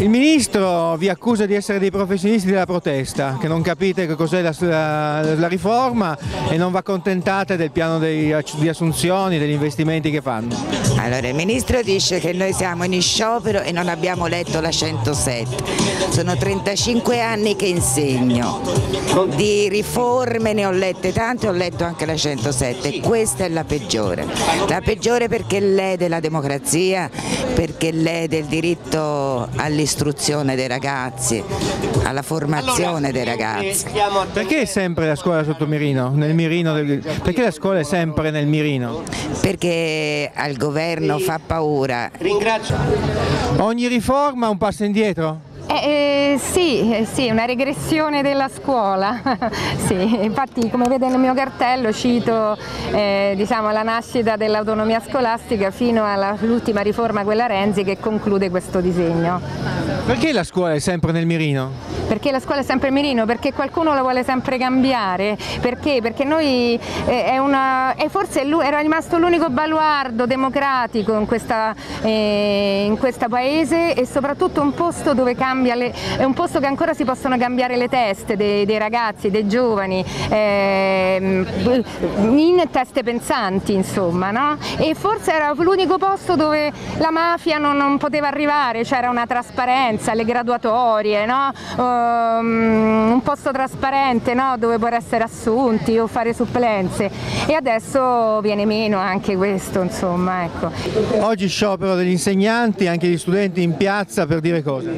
Il ministro vi accusa di essere dei professionisti della protesta, che non capite che cos'è la, la, la, riforma e non vi accontentate del piano dei, di assunzioni, degli investimenti che fanno. Allora il ministro dice che noi siamo in sciopero e non abbiamo letto la 107. Sono 35 anni che insegno. Di riforme ne ho lette tante, ho letto anche la 107. Questa è la peggiore. La peggiore perché lede la democrazia, perché lede il diritto all'istruzione dei ragazzi, alla formazione dei ragazzi. Perché è sempre la scuola sotto mirino? Nel mirino del... Perché la scuola è sempre nel mirino? Perché al governo fa paura. Ogni riforma un passo indietro? Eh, eh, sì, eh, sì, una regressione della scuola, sì, infatti come vede nel mio cartello cito eh, diciamo, la nascita dell'autonomia scolastica fino all'ultima riforma, quella Renzi, che conclude questo disegno. Perché la scuola è sempre nel mirino? Perché la scuola è sempre mirino? Perché qualcuno la vuole sempre cambiare? Perché? Perché noi eh, è una, e forse era rimasto l'unico baluardo democratico in questa, eh, in questo paese e soprattutto un posto dove cambia le, è un posto che ancora si possono cambiare le teste dei, dei ragazzi, dei giovani, eh, in teste pensanti insomma, no? E forse era l'unico posto dove la mafia non, non poteva arrivare, c'era una trasparenza, le graduatorie, no? um, un posto trasparente no? dove poter essere assunti o fare supplenze e adesso viene meno anche questo insomma ecco. Oggi sciopero degli insegnanti, anche gli studenti in piazza per dire cosa?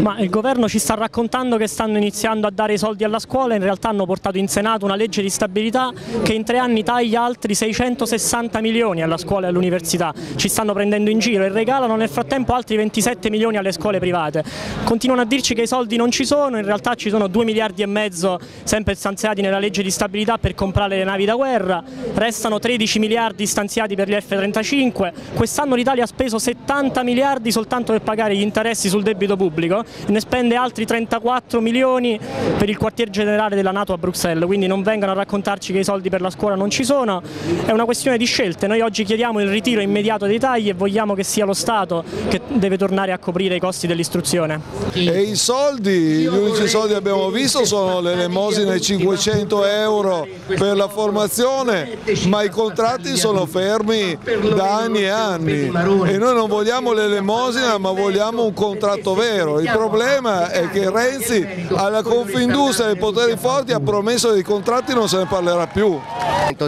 Ma il governo ci sta raccontando che stanno iniziando a dare i soldi alla scuola, in realtà hanno portato in Senato una legge di stabilità che in tre anni taglia altri 660 milioni alla scuola e all'università, ci stanno prendendo in giro e regalano nel frattempo altri 27 milioni alle scuole private. Continuano a dirci che i soldi non non ci sono, in realtà ci sono 2 miliardi e mezzo sempre stanziati nella legge di stabilità per comprare le navi da guerra, restano 13 miliardi stanziati per gli F-35, quest'anno l'Italia ha speso 70 miliardi soltanto per pagare gli interessi sul debito pubblico, ne spende altri 34 milioni per il quartier generale della Nato a Bruxelles, quindi non vengano a raccontarci che i soldi per la scuola non ci sono, è una questione di scelte, noi oggi chiediamo il ritiro immediato dei tagli e vogliamo che sia lo Stato che deve tornare a coprire i costi dell'istruzione. E i soldi gli unici soldi che abbiamo visto sono le elemosine 500 euro per la formazione, ma i contratti sono fermi da anni e anni e noi non vogliamo l'elemosina ma vogliamo un contratto vero. Il problema è che Renzi alla Confindustria dei poteri forti ha promesso dei contratti non se ne parlerà più.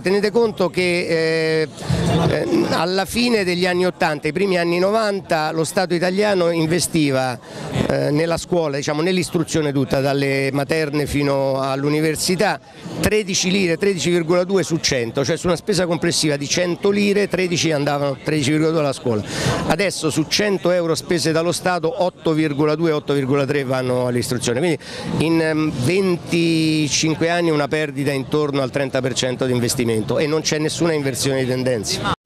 Tenete conto che eh, eh, alla fine degli anni 80, i primi anni 90 lo Stato italiano investiva eh, nella scuola, diciamo, nell'istruzione tutta, dalle materne fino all'università, 13 lire, 13,2 su 100, cioè su una spesa complessiva di 100 lire 13 andavano 13,2 alla scuola. Adesso su 100 euro spese dallo Stato 8,2 8,3 vanno all'istruzione, quindi in 25 ehm, anni una perdita intorno al 30% di investimento e non c'è nessuna inversione di tendenza.